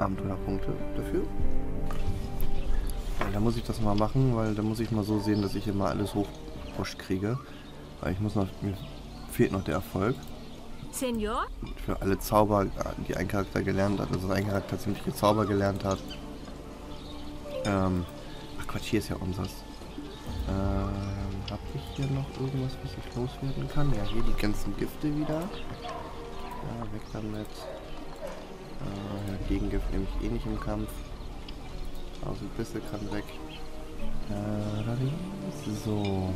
Abenteuerpunkte dafür. Da muss ich das mal machen, weil da muss ich mal so sehen, dass ich immer alles hochpusht kriege. Weil ich muss noch, mir fehlt noch der Erfolg. Senior? Für alle Zauber, die ein Charakter gelernt hat, also ein Charakter ziemliche Zauber gelernt hat. Ähm, ach Quatsch, hier ist ja unseres. Ähm, hab ich hier noch irgendwas, was ich loswerden kann? Ja, hier die ganzen Gifte wieder. Ja, weg damit. Äh, Gegengift nehme ich eh nicht im Kampf. Also Bisse kann weg. Äh, so.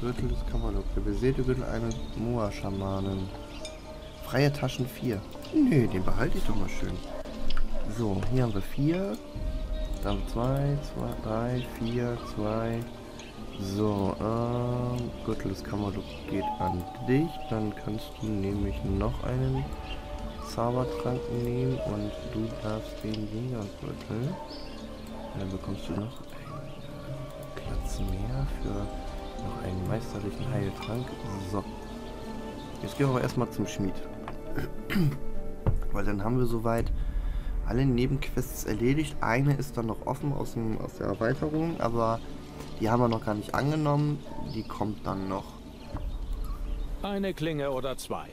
Gürtel des Kavalok. Der beseelte Gürtel eines Moa-Schamanen. Freie Taschen 4. Nö, den behalte ich doch mal schön. So, hier haben wir 4. Dann 2, 2, 3, 4, 2. So, ähm, Gürtel des Kavalok geht an dich. Dann kannst du nämlich noch einen Zaubertrank nehmen und du darfst den Jägergürtel. Dann bekommst du noch einen Platz mehr für noch einen meisterlichen Heiltrank. So. Jetzt gehen wir aber erstmal zum Schmied. Weil dann haben wir soweit alle Nebenquests erledigt. Eine ist dann noch offen aus, dem, aus der Erweiterung, aber die haben wir noch gar nicht angenommen. Die kommt dann noch. Eine Klinge oder zwei.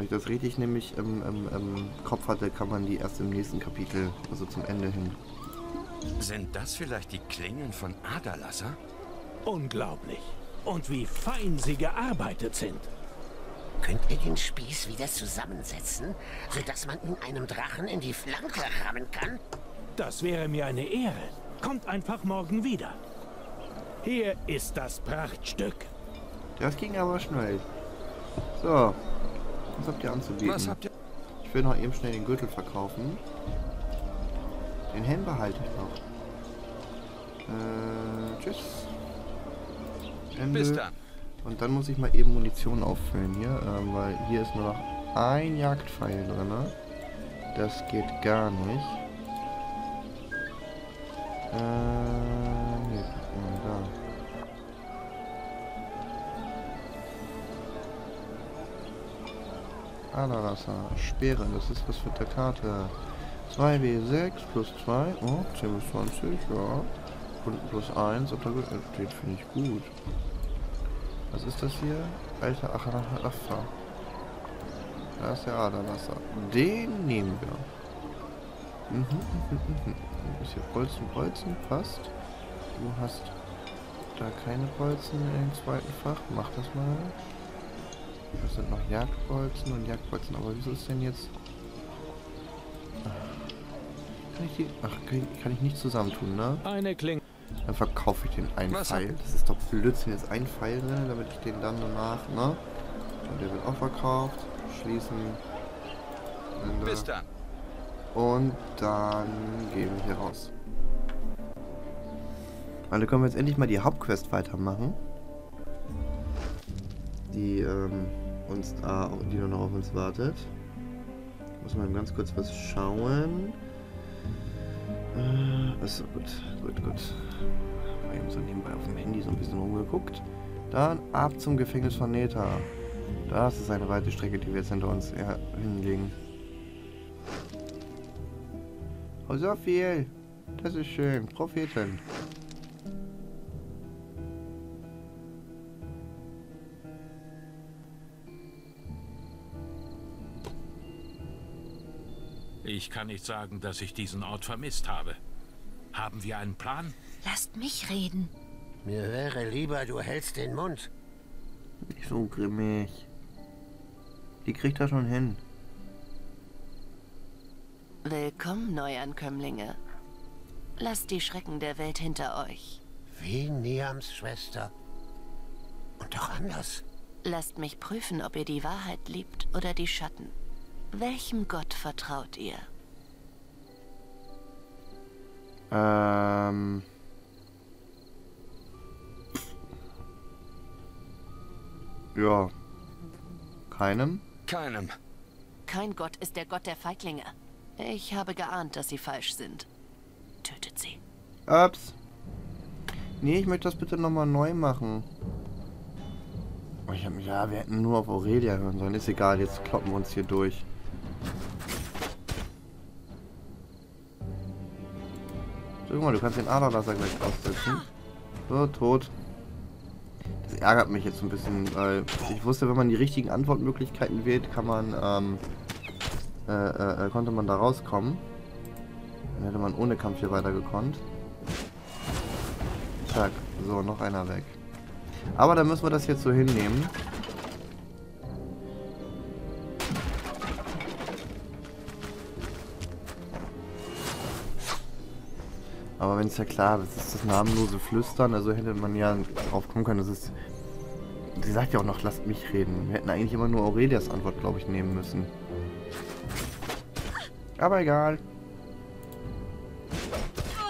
Wenn ich das richtig nämlich im, im, im Kopf hatte, kann man die erst im nächsten Kapitel, also zum Ende hin. Sind das vielleicht die Klingen von Aderlasser? Unglaublich. Und wie fein sie gearbeitet sind. Könnt ihr den Spieß wieder zusammensetzen, sodass man ihn einem Drachen in die Flanke rammen kann? Das wäre mir eine Ehre. Kommt einfach morgen wieder. Hier ist das Prachtstück. Das ging aber schnell. So, was habt ihr anzubieten? Was habt ihr? Ich will noch eben schnell den Gürtel verkaufen. Den Helm behalte ich noch. Äh, tschüss. Ende. Bis dann. Und dann muss ich mal eben Munition auffüllen hier, ähm, weil hier ist nur noch ein Jagdpfeil drin. Das geht gar nicht. Äh, Aderwasser, Speere, das ist was für der Karte. 2W6 plus 2, oh, 10 bis 20, ja. Und plus 1, und dann den finde ich gut. Was ist das hier? Alter Acharaffa. Da ist der Aderwasser. Den nehmen wir. Mhm, mhm, mhm. Ist hier Bolzen, Bolzen, passt. Du hast da keine Bolzen im zweiten Fach. Mach das mal. Das sind noch Jagdbolzen und Jagdbolzen. Aber wieso ist denn jetzt... Kann ich die... Ach, kann ich, nicht zusammentun, ne? Eine Klinge. Dann verkaufe ich den einen Was Pfeil. Das ist doch Blödsinn, jetzt ein Pfeil drin, damit ich den dann danach, ne? Und der wird auch verkauft. Schließen. Ende. Bis dann. Und dann gehen wir hier raus. Also können wir jetzt endlich mal die Hauptquest weitermachen. Die ähm, uns da, die noch auf uns wartet. Muss mal ganz kurz was schauen. Äh, achso, gut, gut, gut. Mal Eben so nebenbei auf dem Handy so ein bisschen rumgeguckt. Dann ab zum Gefängnis von Neta. Das ist eine weite Strecke, die wir jetzt hinter uns ja, hinlegen. Oh, so viel. Das ist schön. Propheten. Ich kann nicht sagen, dass ich diesen Ort vermisst habe. Haben wir einen Plan? Lasst mich reden. Mir wäre lieber, du hältst den Mund. Nicht so grimmig. Die kriegt er schon hin. Willkommen, Neuankömmlinge. Lasst die Schrecken der Welt hinter euch. Wie Niams Schwester. Und doch anders. Lasst mich prüfen, ob ihr die Wahrheit liebt oder die Schatten. Welchem Gott vertraut ihr? Ähm. Ja. Keinem? Keinem. Kein Gott ist der Gott der Feiglinge. Ich habe geahnt, dass sie falsch sind. Tötet sie. Ups. Nee, ich möchte das bitte nochmal neu machen. Oh, ich hab mich, ja, wir hätten nur auf Aurelia hören sollen. Ist egal, jetzt kloppen wir uns hier durch. Guck mal, du kannst den Aderlasser gleich aussetzen. So, tot. Das ärgert mich jetzt ein bisschen, weil ich wusste, wenn man die richtigen Antwortmöglichkeiten wählt, kann man, ähm, äh, äh, äh konnte man da rauskommen. Dann hätte man ohne Kampf hier weitergekonnt. Zack, so, noch einer weg. Aber dann müssen wir das jetzt so hinnehmen. Aber wenn es ja klar, das ist das namenlose Flüstern, also hätte man ja drauf kommen können, das ist... Sie sagt ja auch noch, lasst mich reden. Wir hätten eigentlich immer nur Aurelias Antwort, glaube ich, nehmen müssen. Aber egal.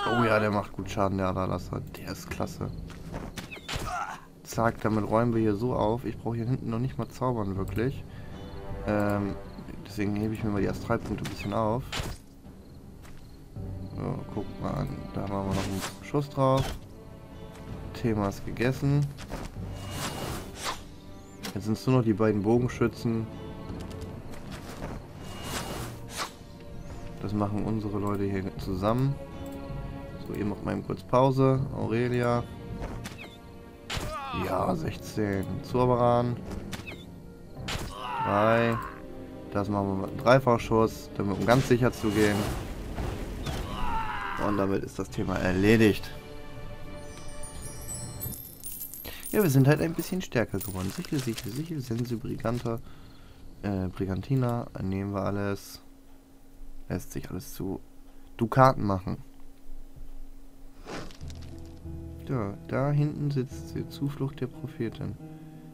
Oh ja, der macht gut Schaden, der Adalasser. Der ist klasse. Zack, damit räumen wir hier so auf. Ich brauche hier hinten noch nicht mal zaubern, wirklich. Ähm, deswegen hebe ich mir mal die Astralpunkte ein bisschen auf. Schuss drauf. Thema ist gegessen. Jetzt sind es nur noch die beiden Bogenschützen. Das machen unsere Leute hier zusammen. So, ihr macht mal eben kurz Pause. Aurelia. Ja, 16. Zurbaran. 3. Das machen wir mit einem Dreifachschuss, damit um ganz sicher zu gehen. Und damit ist das Thema erledigt. Ja, wir sind halt ein bisschen stärker geworden. Sichel, Sichel, Sichel, Sense, Briganta, äh, Brigantina, nehmen wir alles. Lässt sich alles zu Dukaten machen. Ja, da hinten sitzt die Zuflucht der Prophetin.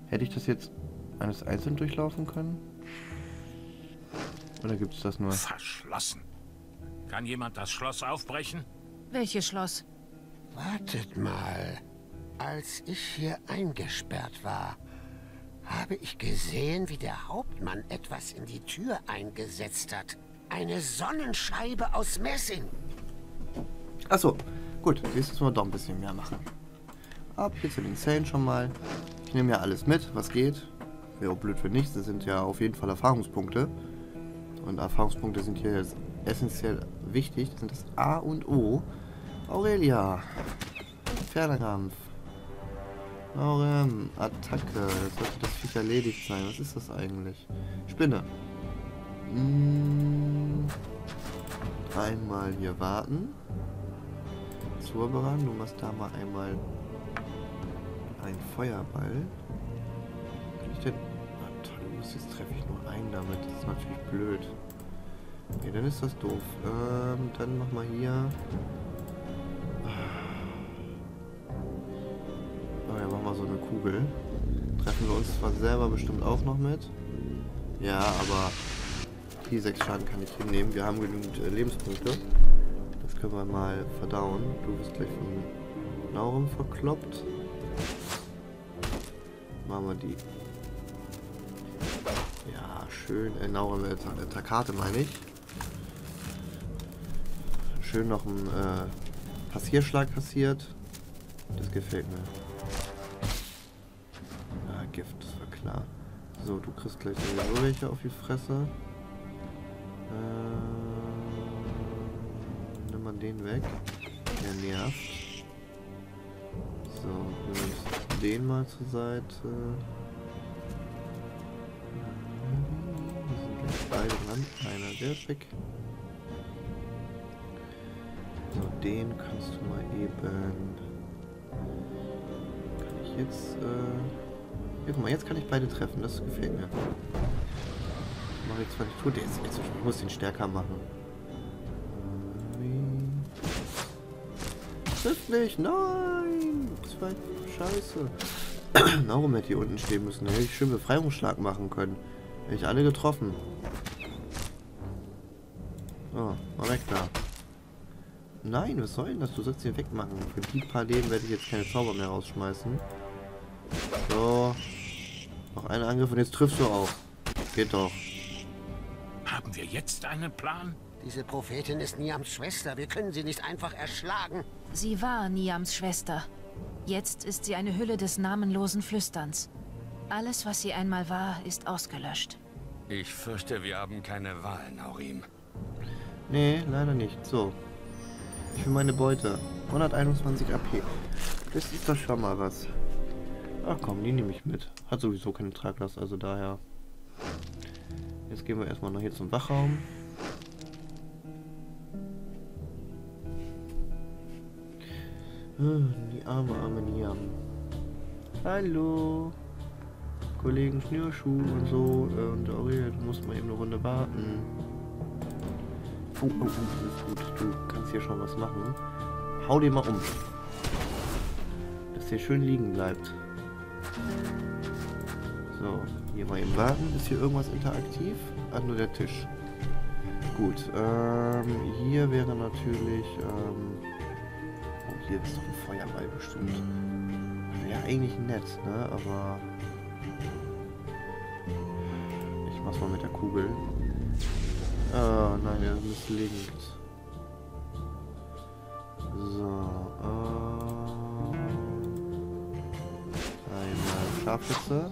Hätte ich das jetzt eines einzeln durchlaufen können? Oder gibt es das nur? Verschlossen. Kann jemand das Schloss aufbrechen? Welches Schloss? Wartet mal. Als ich hier eingesperrt war, habe ich gesehen, wie der Hauptmann etwas in die Tür eingesetzt hat. Eine Sonnenscheibe aus Messing. Achso, gut. Jetzt müssen wir doch ein bisschen mehr machen. Ab hier zu den Zellen schon mal. Ich nehme ja alles mit, was geht. Wäre auch blöd für nichts. Das sind ja auf jeden Fall Erfahrungspunkte. Und Erfahrungspunkte sind hier jetzt essentiell wichtig. Das sind das A und O. Aurelia. Pferdekampf. Aurem. Attacke. Jetzt sollte das Viech erledigt sein. Was ist das eigentlich? Spinne. Hm. Einmal hier warten. Zurberan. Du machst da mal einmal einen Feuerball. Ah, toll, jetzt treffe ich nur einen damit. Das ist natürlich blöd. Okay, dann ist das doof. Ähm, dann mach mal hier. Oh ja, machen wir so eine Kugel. Treffen wir uns zwar selber bestimmt auch noch mit. Ja, aber die sechs Schaden kann ich hinnehmen. Wir haben genügend äh, Lebenspunkte. Das können wir mal verdauen. Du wirst gleich von Naurum verkloppt. Machen wir die. Ja, schön. Äh, Naurum, äh, Takate meine ich schön noch einen äh, Passierschlag kassiert. Das gefällt mir. Ah, Gift, das war klar. So, du kriegst gleich sowieso welche auf die Fresse. Äh, nimm mal den weg. Der nervt. So, nimmst den mal zur Seite. Dran. Einer, der ist weg. So, den kannst du mal eben... Kann ich jetzt... Äh ja, guck mal, jetzt kann ich beide treffen. Das gefällt mir. Mach jetzt zwar nicht tot. Jetzt, jetzt, ich muss den stärker machen. Trifft mich! Nein! Zwei Scheiße. Warum hätte hier unten stehen müssen? Da hätte ich schön Befreiungsschlag machen können. Hätte ich alle getroffen. So, mal weg da. Nein, was soll denn das? Du sollst ihn wegmachen. Für die paar Leben werde ich jetzt keine Zauber mehr rausschmeißen. So. Noch einen Angriff und jetzt triffst du auch. Geht doch. Haben wir jetzt einen Plan? Diese Prophetin ist Niams Schwester. Wir können sie nicht einfach erschlagen. Sie war Niams Schwester. Jetzt ist sie eine Hülle des namenlosen Flüsterns. Alles, was sie einmal war, ist ausgelöscht. Ich fürchte, wir haben keine Wahl, Naurim. Nee, leider nicht. So, Für meine Beute. 121 AP. Das ist doch schon mal was. Ach komm, die nehme ich mit. Hat sowieso keine Traglast, also daher. Jetzt gehen wir erstmal noch hier zum Wachraum. Ah, Die arme, arme Niam. Hallo. Kollegen Schnürschuh und so. Und Aurelia, du musst mal eben eine Runde warten. Oh, das ist gut. Du kannst hier schon was machen. Hau den mal um. Dass der schön liegen bleibt. So, hier mal eben warten. Ist hier irgendwas interaktiv? Ah, nur der Tisch. Gut, ähm, hier wäre natürlich, ähm, oh, hier ist doch ein Feuerball bestimmt. Wäre eigentlich nett, ne, aber ich mach's mal mit der Kugel. Ah, nein, der ist misslingt. So, ähm, einmal Scharfschütze.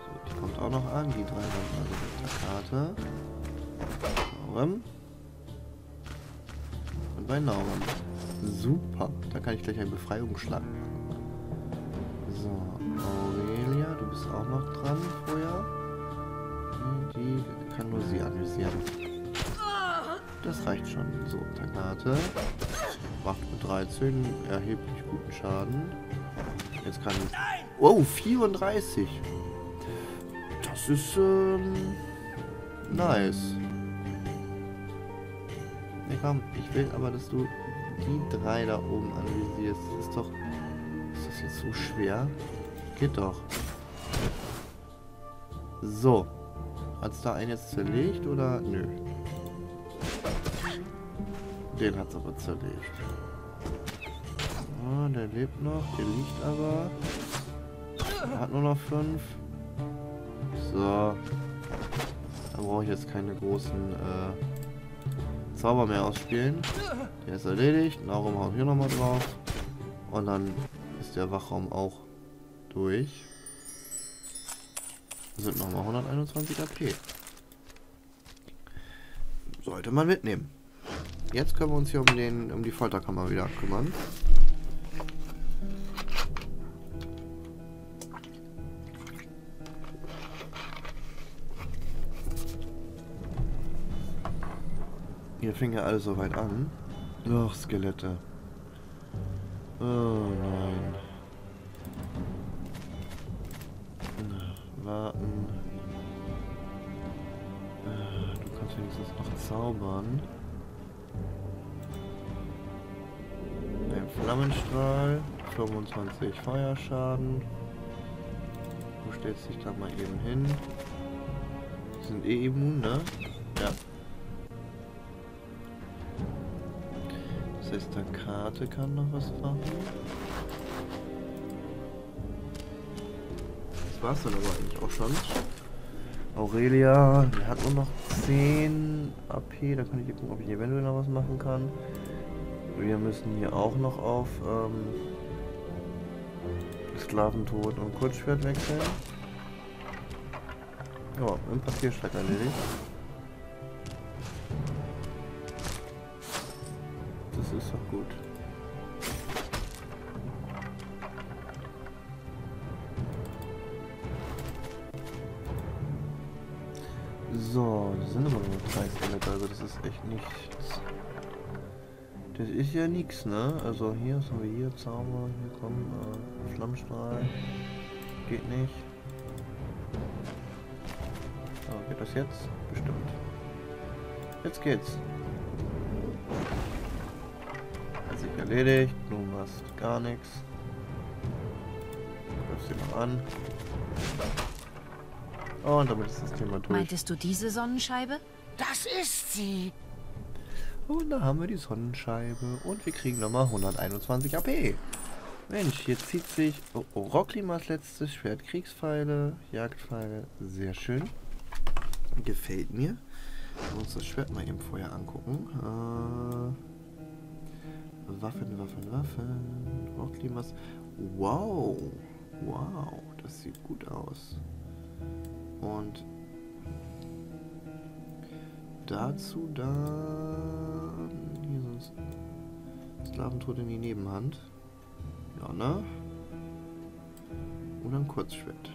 So, die kommt auch noch an. Die drei sind also mit der Karte. Nauem. Und bei Nauem. Super. Da kann ich gleich einen Befreiungsschlag machen. Auch noch dran vorher. Die kann nur sie anvisieren. Das reicht schon. So, Takate. Macht mit 13 erheblich guten Schaden. Jetzt kann ich... Oh, 34. Das ist, ähm... Nice. Nee, komm. Ich will aber, dass du die drei da oben anvisierst. Das ist doch... Ist das jetzt so schwer? Geht doch. So. Hat's da einen jetzt zerlegt oder... Nö. Den hat's aber zerlegt. Ah, der lebt noch. Der liegt aber. Er hat nur noch fünf. So. Da brauche ich jetzt keine großen äh, Zauber mehr ausspielen. Der ist erledigt. Darum hauen wir nochmal drauf. Und dann ist der Wachraum auch durch. Sind nochmal 121 AP. Sollte man mitnehmen. Jetzt können wir uns hier um, den, um die Folterkammer wieder kümmern. Hier fing ja alles so weit an. Doch, Skelette. Oh nein. Warten. Äh, Du kannst wenigstens noch zaubern. Ein Flammenstrahl. 25 Feuerschaden. Du stellst dich da mal eben hin. Die sind eh immun, ne? Ja. Das heißt, der Karte kann noch was machen. Das war's dann aber eigentlich auch schon. Aurelia, die hat nur noch 10 AP. Da kann ich gucken, ob ich eventuell noch was machen kann. Wir müssen hier auch noch auf ähm, Sklaventod und Kurzschwert wechseln. Ja, im Papierschlag erledigt. Ist ja nichts, ne? Also hier, was haben wir hier? Zauber, hier kommen äh, Flammenstrahl. Geht nicht. So, geht das jetzt? Bestimmt. Jetzt geht's. Hat sich erledigt. Du machst gar nichts. Greifst sie noch an. Und damit ist das Thema durch. Meintest du diese Sonnenscheibe? Das ist sie. Und da haben wir die Sonnenscheibe. Und wir kriegen nochmal 121 AP. Mensch, hier zieht sich oh, oh, Rocklimas letztes Schwert. Kriegspfeile, Jagdpfeile. Sehr schön. Gefällt mir. Wir uns das Schwert mal eben vorher angucken. Äh, Waffen, Waffen, Waffen. Rocklimas. Wow. Wow. Das sieht gut aus. Und dazu dann hier sonst Sklaventod in die Nebenhand. Ja, ne? Und ein Kurzschwert.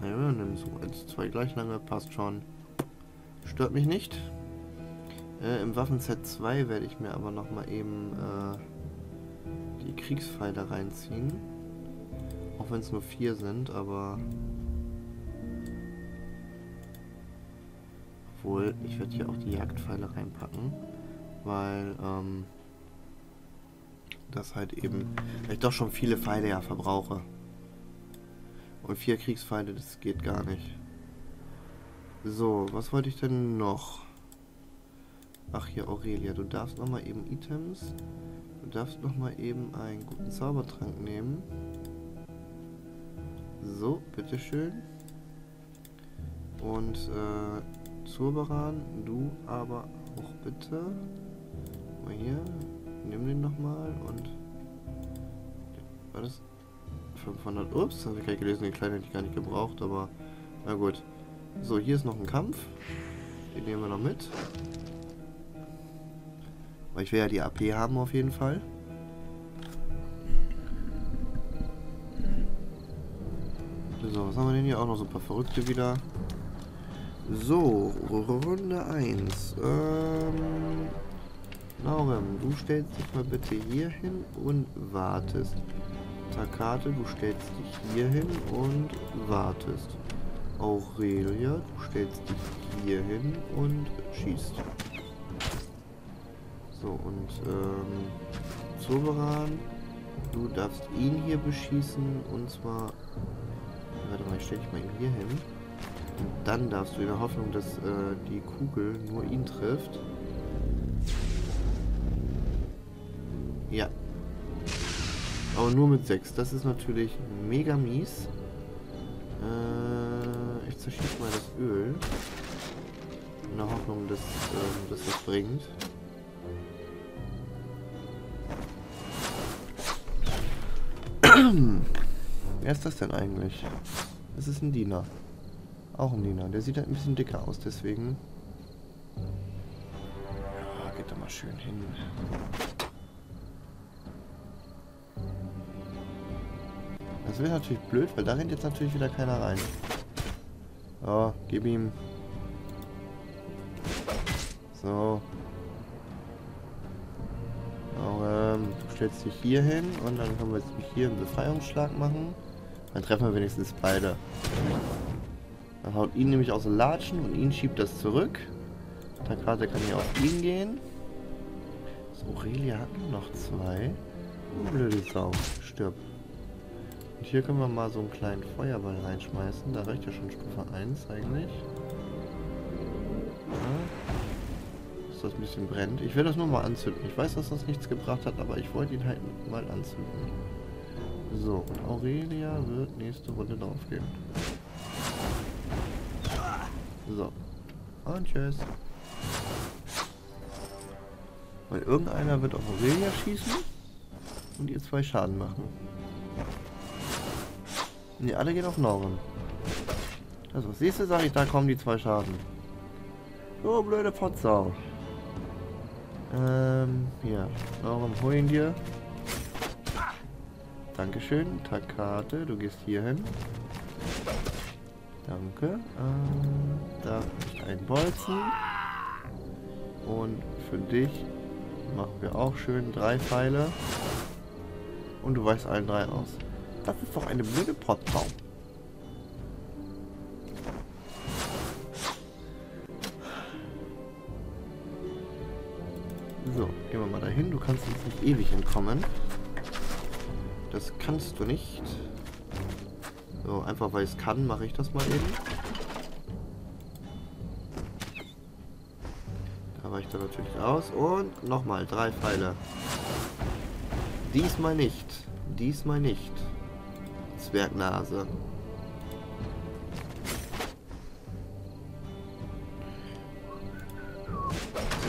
Naja, nimm so als zwei gleich lange, passt schon. Stört mich nicht. Äh, Im Waffenset 2 werde ich mir aber noch mal eben äh, die Kriegspfeile reinziehen. Auch wenn es nur vier sind, aber... Obwohl, ich werde hier auch die Jagdpfeile reinpacken, weil ähm, das halt eben, weil ich doch schon viele Pfeile ja verbrauche. Und vier Kriegspfeile, das geht gar nicht. So, was wollte ich denn noch? Ach hier, Aurelia, du darfst noch mal eben Items. Du darfst noch mal eben einen guten Zaubertrank nehmen. So, bitteschön. Und äh, Zurberan, du aber auch bitte. Mal hier, nimm den nochmal und... War das 500? Ups, habe ich gerade gelesen, den kleinen hätte ich gar nicht gebraucht, aber na gut. So, hier ist noch ein Kampf. Den nehmen wir noch mit. Weil ich will ja die AP haben auf jeden Fall. So, was haben wir denn hier auch noch so ein paar Verrückte wieder? So, Runde 1. Ähm, Laurem, du stellst dich mal bitte hier hin und wartest. Takate, du stellst dich hier hin und wartest. Aurelia, du stellst dich hier hin und schießt. So, und ähm, Zoberan, du darfst ihn hier beschießen und zwar... Warte mal, ich stell dich mal hier hin. Und dann darfst du in der Hoffnung, dass äh, die Kugel nur ihn trifft. Ja. Aber nur mit 6. Das ist natürlich mega mies. Äh, ich zerschieße mal das Öl. In der Hoffnung, dass äh, das was bringt. Wer ist das denn eigentlich? Das ist ein Diener. Auch ein Diener. Der sieht halt ein bisschen dicker aus, deswegen. Ja, geht da mal schön hin. Das wäre natürlich blöd, weil da rennt jetzt natürlich wieder keiner rein. So, gib ihm. So. So, ähm, du stellst dich hier hin und dann können wir jetzt hier einen Befreiungsschlag machen. Dann treffen wir wenigstens beide. Dann haut ihn nämlich aus dem Latschen und ihn schiebt das zurück. Takate kann hier auf ihn gehen. So, Aurelia hat nur noch zwei. Oh, blöde Sau. Stirb. Und hier können wir mal so einen kleinen Feuerball reinschmeißen. Da reicht ja schon Stufe 1 eigentlich. Dass das ein bisschen brennt. Ich will das nur mal anzünden. Ich weiß, dass das nichts gebracht hat, aber ich wollte ihn halt mal anzünden. So, und Aurelia wird nächste Runde draufgehen. So. Und tschüss. Weil irgendeiner wird auf Aurelia schießen und ihr zwei Schaden machen. Ne, alle gehen auf Norman. Also, siehst du, sag ich, da kommen die zwei Schaden. So, blöde Potsau. Ähm, hier. Norman, hol ihn dir. Dankeschön. Takate, du gehst hier hin. Danke. Ähm, da ein Bolzen. Und für dich machen wir auch schön drei Pfeile. Und du weichst allen drei aus. Das ist doch eine blöde Pottbaum. So, gehen wir mal dahin. Du kannst uns nicht ewig entkommen. Das kannst du nicht. So, einfach weil ich es kann, mache ich das mal eben. Da weicht er natürlich aus. Und nochmal, drei Pfeile. Diesmal nicht. Diesmal nicht. Zwergnase.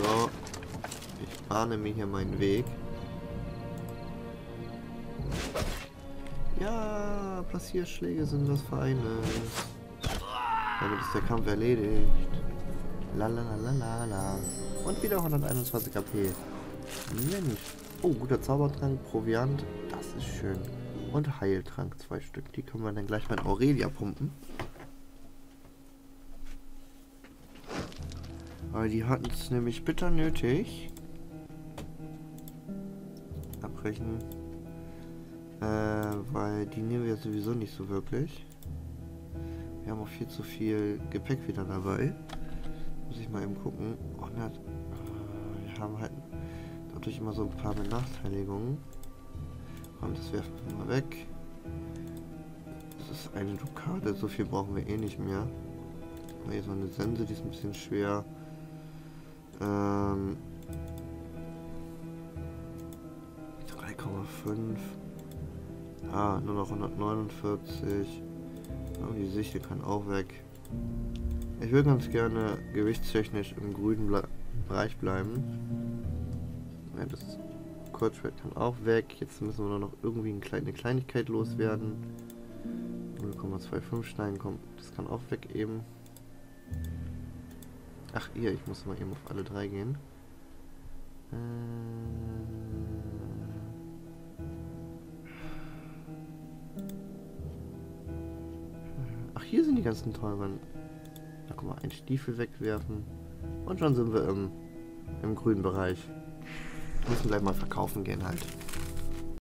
So. Ich bahne mir hier meinen Weg. Passierschläge sind was Feines. Damit ist der Kampf erledigt. Lalalala. Und wieder 121 AP. Mensch. Oh, guter Zaubertrank, Proviant. Das ist schön. Und Heiltrank, zwei Stück. Die können wir dann gleich bei Aurelia pumpen. Weil die hatten es nämlich bitter nötig. Abbrechen. Äh, weil die nehmen wir sowieso nicht so wirklich. Wir haben auch viel zu viel Gepäck wieder dabei. Muss ich mal eben gucken. 100. Äh, wir haben halt dadurch immer so ein paar Benachteiligungen. Und das werfen wir mal weg. Das ist eine Dukate, so viel brauchen wir eh nicht mehr. Hier so eine Sense, die ist ein bisschen schwer. Ähm 3,5. Ah, nur noch 149. Oh, die Sichte kann auch weg. Ich würde ganz gerne gewichtstechnisch im grünen Bereich bleiben. Ja, das Kurzschwert kann auch weg. Jetzt müssen wir nur noch irgendwie eine Kleinigkeit loswerden. 0,25 Stein kommt. Das kann auch weg eben. Ach, ihr, ich muss mal eben auf alle drei gehen. Äh hier sind die ganzen teuren. Da kann man einen Stiefel wegwerfen. Und schon sind wir im, im grünen Bereich. Müssen gleich mal verkaufen gehen halt.